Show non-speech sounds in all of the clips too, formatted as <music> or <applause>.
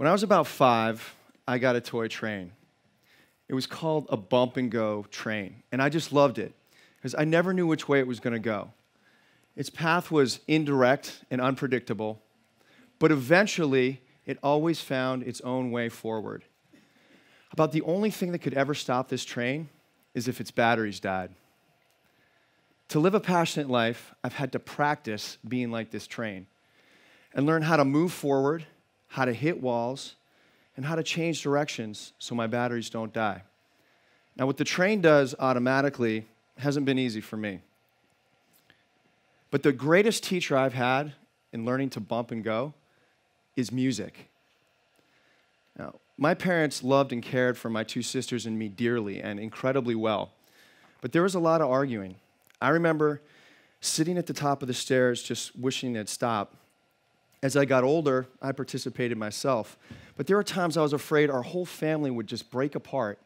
When I was about five, I got a toy train. It was called a bump and go train, and I just loved it because I never knew which way it was going to go. Its path was indirect and unpredictable, but eventually it always found its own way forward. About the only thing that could ever stop this train is if its batteries died. To live a passionate life, I've had to practice being like this train and learn how to move forward, how to hit walls, and how to change directions so my batteries don't die. Now, what the train does automatically hasn't been easy for me. But the greatest teacher I've had in learning to bump and go is music. Now, my parents loved and cared for my two sisters and me dearly and incredibly well. But there was a lot of arguing. I remember sitting at the top of the stairs just wishing it'd stop. As I got older, I participated myself. But there were times I was afraid our whole family would just break apart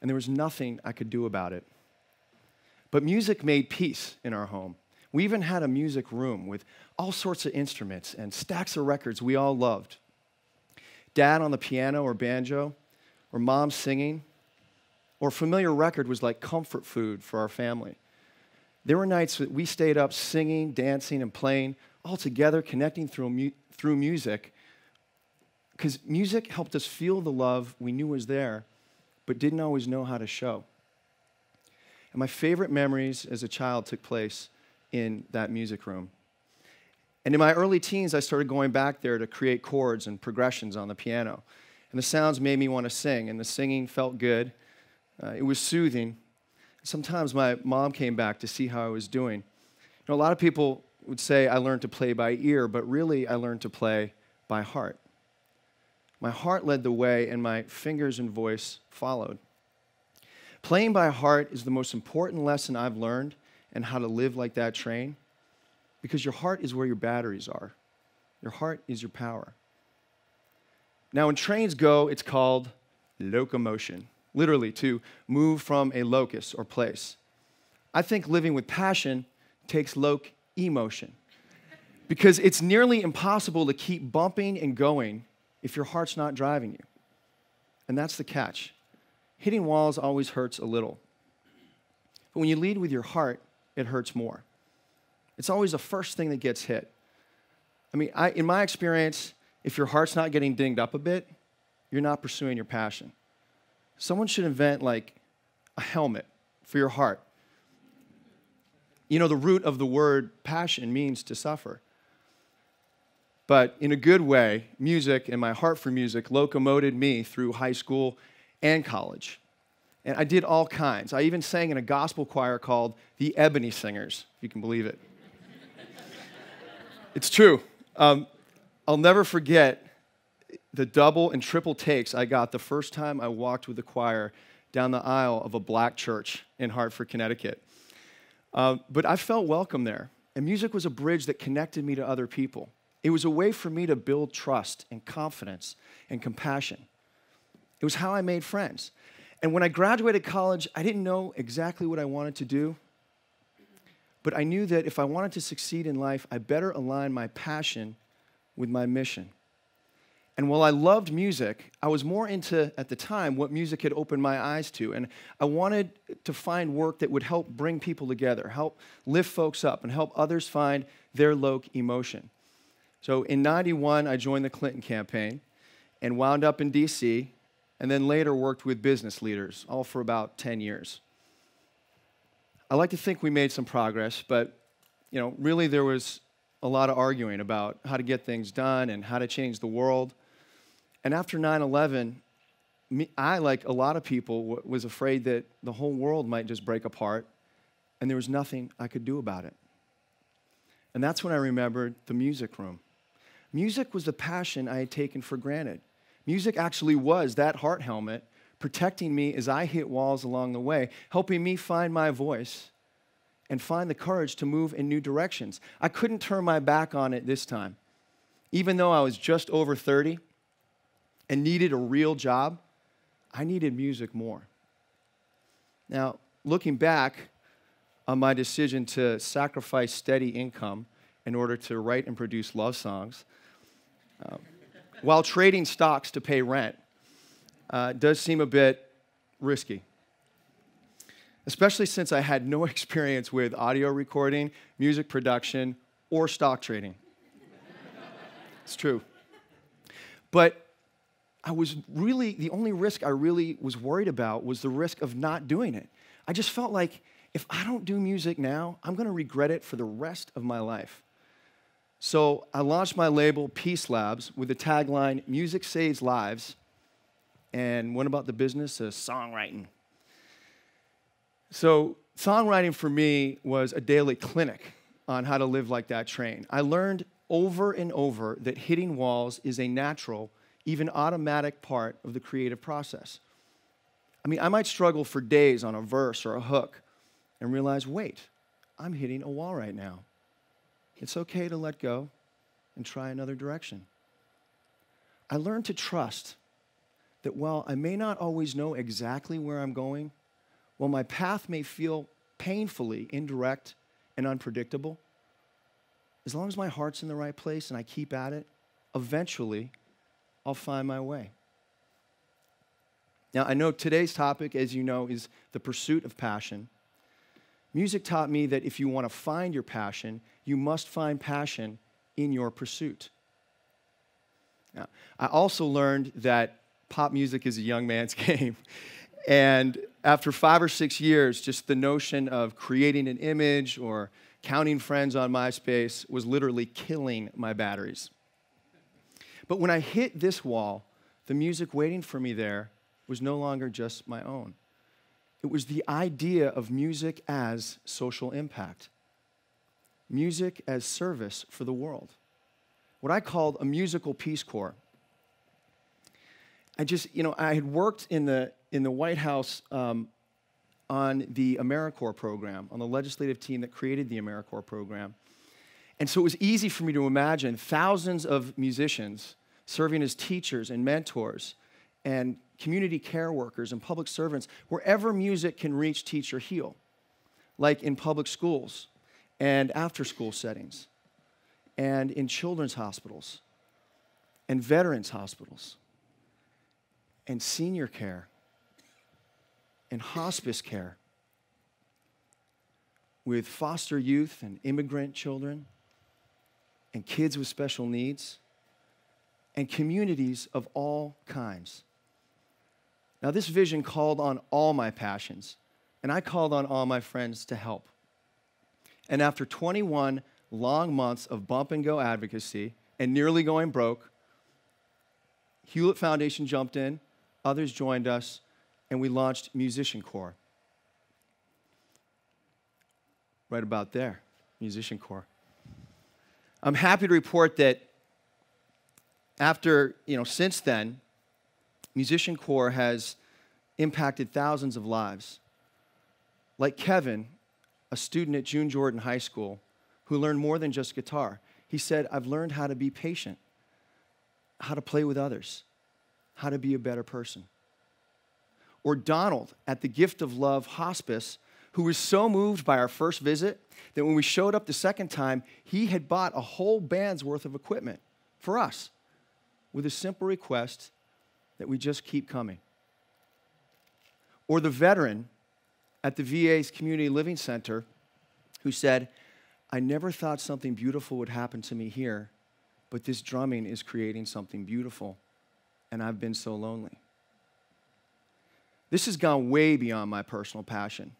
and there was nothing I could do about it. But music made peace in our home. We even had a music room with all sorts of instruments and stacks of records we all loved. Dad on the piano or banjo, or mom singing, or familiar record was like comfort food for our family. There were nights that we stayed up singing, dancing, and playing all together, connecting through, mu- through music, because music helped us feel the love we knew was there, but didn't always know how to show. And my favorite memories as a child took place in that music room. And in my early teens, I started going back there to create chords and progressions on the piano. And the sounds made me want to sing, and the singing felt good. Uh, it was soothing. Sometimes my mom came back to see how I was doing. You know, a lot of people would say I learned to play by ear, but really I learned to play by heart. My heart led the way, and my fingers and voice followed. Playing by heart is the most important lesson I've learned and how to live like that train because your heart is where your batteries are. Your heart is your power. Now, when trains go, it's called locomotion, literally to move from a locus or place. I think living with passion takes loc emotion because it's nearly impossible to keep bumping and going if your heart's not driving you. And that's the catch hitting walls always hurts a little. But when you lead with your heart, it hurts more. It's always the first thing that gets hit. I mean, I, in my experience, if your heart's not getting dinged up a bit, you're not pursuing your passion. Someone should invent like a helmet for your heart. You know, the root of the word passion means to suffer. But in a good way, music and my heart for music locomoted me through high school and college. And I did all kinds. I even sang in a gospel choir called the Ebony Singers, if you can believe it. it's true. Um, I'll never forget the double and triple takes I got the first time I walked with the choir down the aisle of a black church in Hartford, Connecticut. Uh, but I felt welcome there. And music was a bridge that connected me to other people. It was a way for me to build trust and confidence and compassion. It was how I made friends. And when I graduated college, I didn't know exactly what I wanted to do. But I knew that if I wanted to succeed in life, I better align my passion with my mission. And while I loved music, I was more into, at the time, what music had opened my eyes to. And I wanted to find work that would help bring people together, help lift folks up, and help others find their loc emotion. So in 91, I joined the Clinton campaign and wound up in DC and then later worked with business leaders, all for about 10 years. I like to think we made some progress, but you know, really there was a lot of arguing about how to get things done and how to change the world. And after 9 11, I, like a lot of people, was afraid that the whole world might just break apart and there was nothing I could do about it. And that's when I remembered the music room. Music was the passion I had taken for granted. Music actually was that heart helmet protecting me as I hit walls along the way, helping me find my voice and find the courage to move in new directions. I couldn't turn my back on it this time. Even though I was just over 30 and needed a real job, I needed music more. Now, looking back on my decision to sacrifice steady income in order to write and produce love songs, um, while trading stocks to pay rent uh, does seem a bit risky. Especially since I had no <laughs> experience with audio recording, music production, or stock trading. it's true. But I was really, the only risk I really was worried about was the risk of not doing it. I just felt like if I don't do music now, I'm gonna regret it for the rest of my life. So I launched my label, Peace Labs, with the tagline Music Saves Lives, and went about the business of songwriting. So, songwriting for me was a daily clinic on how to live like that train. I learned over and over that hitting walls is a natural, even automatic part of the creative process. I mean, I might struggle for days on a verse or a hook and realize, wait, I'm hitting a wall right now. It's okay to let go and try another direction. I learned to trust that while I may not always know exactly where I'm going, while my path may feel painfully indirect and unpredictable, as long as my heart's in the right place and I keep at it, eventually I'll find my way. Now, I know today's topic, as you know, is the pursuit of passion. Music taught me that if you want to find your passion, you must find passion in your pursuit. Now, I also learned that pop music is a young man's <laughs> game. And after five or six years, just the notion of creating an image or counting friends on MySpace was literally killing my batteries. But when I hit this wall, the music waiting for me there was no longer just my own. It was the idea of music as social impact, music as service for the world. What I called a musical Peace Corps. I just, you know, I had worked in the, in the White House um, on the AmeriCorps program, on the legislative team that created the AmeriCorps program. And so it was easy for me to imagine thousands of musicians serving as teachers and mentors and community care workers and public servants wherever music can reach, teach, or heal, like in public schools and after school settings and in children's hospitals and veterans hospitals and senior care and hospice care with foster youth and immigrant children and kids with special needs and communities of all kinds. Now, this vision called on all my passions, and I called on all my friends to help. And after 21 long months of bump and go advocacy and nearly going broke, Hewlett Foundation jumped in, others joined us, and we launched MusicianCorps. Right about there, MusicianCorps. I'm happy to report that after, you know, since then, MusicianCorps has impacted thousands of lives. Like Kevin, a student at June Jordan High School, who learned more than just guitar. He said, I've learned how to be patient, how to play with others, how to be a better person. Or Donald at the Gift of Love Hospice, who was so moved by our first visit that when we showed up the second time, he had bought a whole band's worth of equipment for us with a simple request that we just keep coming. Or the veteran at the VA's Community Living Center who said, I never thought something beautiful would happen to me here, but this drumming is creating something beautiful, and I've been so lonely. This has gone way beyond my personal passion.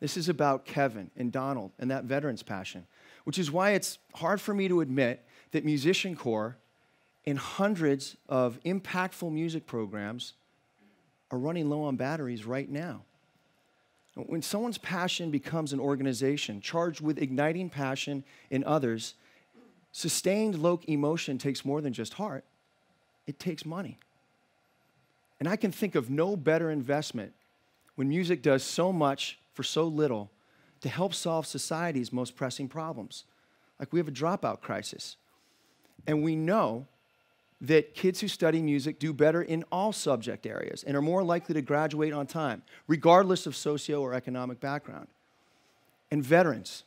This is about Kevin and Donald and that veteran's passion, which is why it's hard for me to admit that MusicianCorps in hundreds of impactful music programs are running low on batteries right now. When someone's passion becomes an organization charged with igniting passion in others, sustained loc emotion takes more than just heart, it takes money. And I can think of no better investment when music does so much for so little to help solve society's most pressing problems. Like we have a dropout crisis. And we know that kids who study music do better in all subject areas and are more likely to graduate on time, regardless of socio or economic background. And veterans.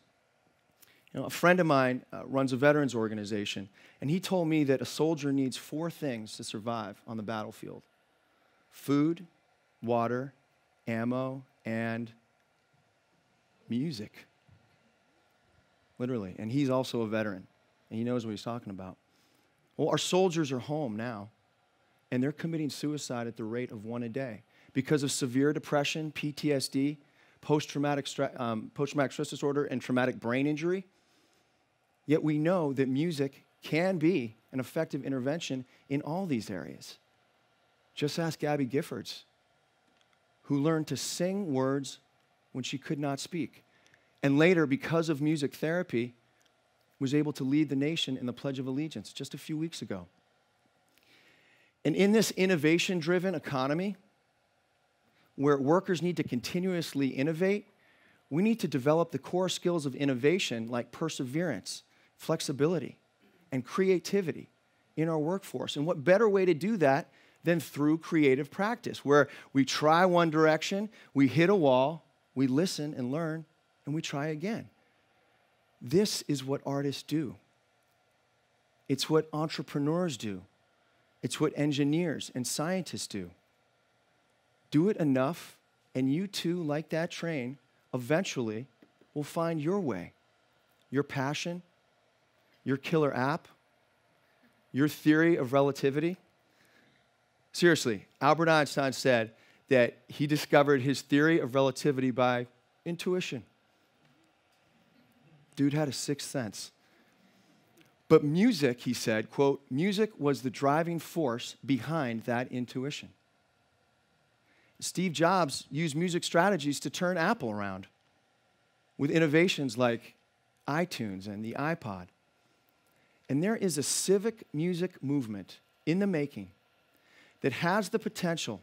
You know, a friend of mine uh, runs a veterans organization, and he told me that a soldier needs four things to survive on the battlefield food, water, ammo, and music. Literally. And he's also a veteran, and he knows what he's talking about. Well, our soldiers are home now, and they're committing suicide at the rate of one a day because of severe depression, PTSD, post traumatic um, stress disorder, and traumatic brain injury. Yet we know that music can be an effective intervention in all these areas. Just ask Gabby Giffords, who learned to sing words when she could not speak. And later, because of music therapy, was able to lead the nation in the Pledge of Allegiance just a few weeks ago. And in this innovation driven economy, where workers need to continuously innovate, we need to develop the core skills of innovation like perseverance, flexibility, and creativity in our workforce. And what better way to do that than through creative practice, where we try one direction, we hit a wall, we listen and learn, and we try again. This is what artists do. It's what entrepreneurs do. It's what engineers and scientists do. Do it enough, and you too, like that train, eventually will find your way, your passion, your killer app, your theory of relativity. Seriously, Albert Einstein said that he discovered his theory of relativity by intuition. Dude had a sixth sense. But music, he said, quote, music was the driving force behind that intuition. Steve Jobs used music strategies to turn Apple around with innovations like iTunes and the iPod. And there is a civic music movement in the making that has the potential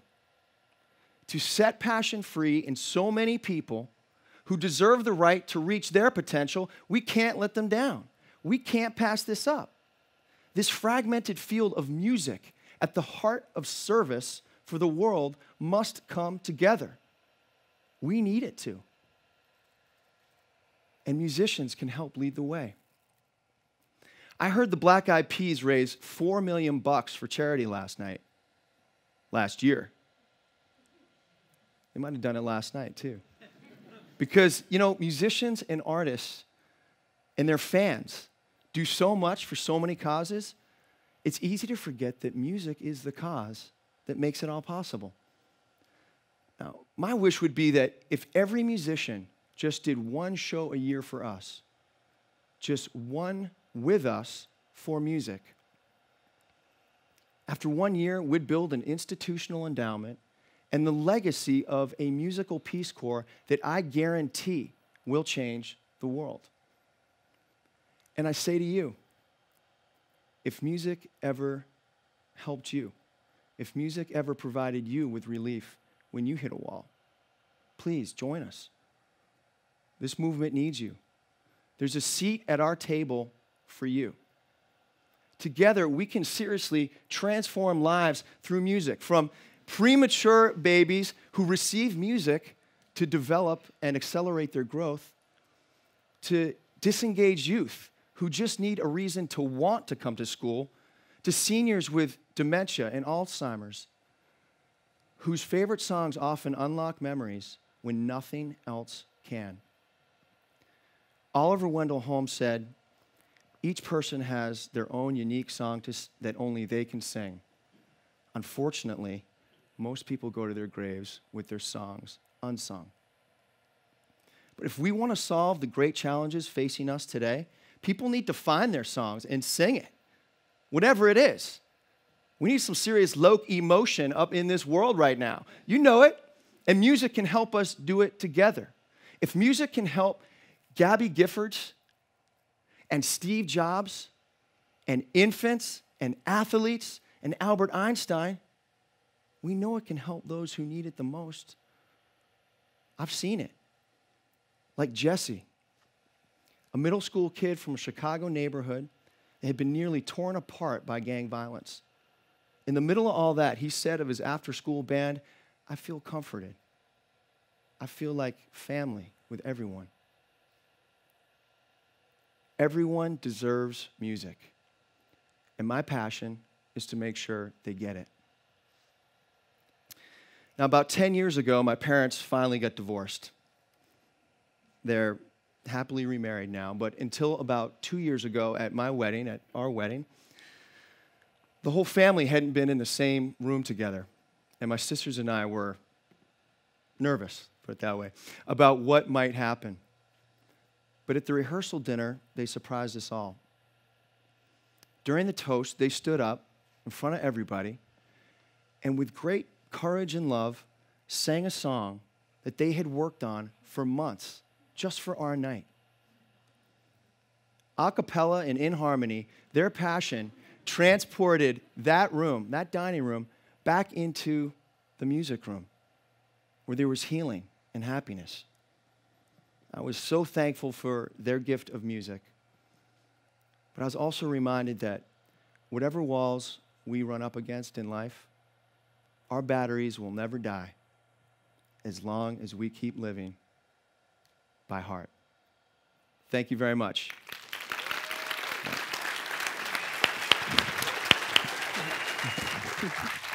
to set passion free in so many people who deserve the right to reach their potential. We can't let them down. We can't pass this up. This fragmented field of music at the heart of service for the world must come together. We need it to. And musicians can help lead the way. I heard the Black Eyed Peas raise 4 million bucks for charity last night. Last year. They might have done it last night too. Because, you know, musicians and artists and their fans do so much for so many causes, it's easy to forget that music is the cause that makes it all possible. Now, my wish would be that if every musician just did one show a year for us, just one with us for music, after one year, we'd build an institutional endowment and the legacy of a musical Peace Corps that I guarantee will change the world. And I say to you, if music ever helped you, if music ever provided you with relief when you hit a wall, please join us. This movement needs you. There's a seat at our table for you. Together, we can seriously transform lives through music from premature babies who receive music to develop and accelerate their growth to disengaged youth who just need a reason to want to come to school to seniors with dementia and Alzheimer's, whose favorite songs often unlock memories when nothing else can. Oliver Wendell Holmes said, Each person has their own unique song to, that only they can sing. Unfortunately, most people go to their graves with their songs unsung. But if we want to solve the great challenges facing us today, people need to find their songs and sing it whatever it is. We need some serious loc emotion up in this world right now. You know it. And music can help us do it together. If music can help Gabby Giffords and Steve Jobs and infants and athletes and Albert Einstein, we know it can help those who need it the most. I've seen it. Like Jesse, a middle school kid from a Chicago neighborhood they had been nearly torn apart by gang violence. In the middle of all that, he said of his after school band, I feel comforted. I feel like family with everyone. Everyone deserves music. And my passion is to make sure they get it. Now, about 10 years ago, my parents finally got divorced. They're happily remarried now, but until about two years ago at my wedding, at our wedding, the whole family hadn't been in the same room together. And my sisters and I were nervous, put it that way, about what might happen. But at the rehearsal dinner, they surprised us all. During the toast, they stood up in front of everybody and, with great courage and love, sang a song that they had worked on for months just for our night. A cappella and in harmony, their passion transported that room, that dining room, back into the music room where there was healing and happiness. I was so thankful for their gift of music. But I was also reminded that whatever walls we run up against in life, our batteries will never die as long as we keep living by heart. Thank you very much. <laughs>